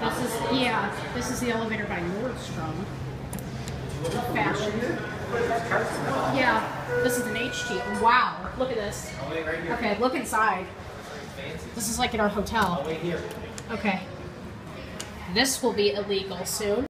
This is yeah. This is the elevator by Nordstrom. Fashion. Yeah. This is an HT. Wow. Look at this. Okay, look inside. This is like in our hotel. Okay. This will be illegal soon.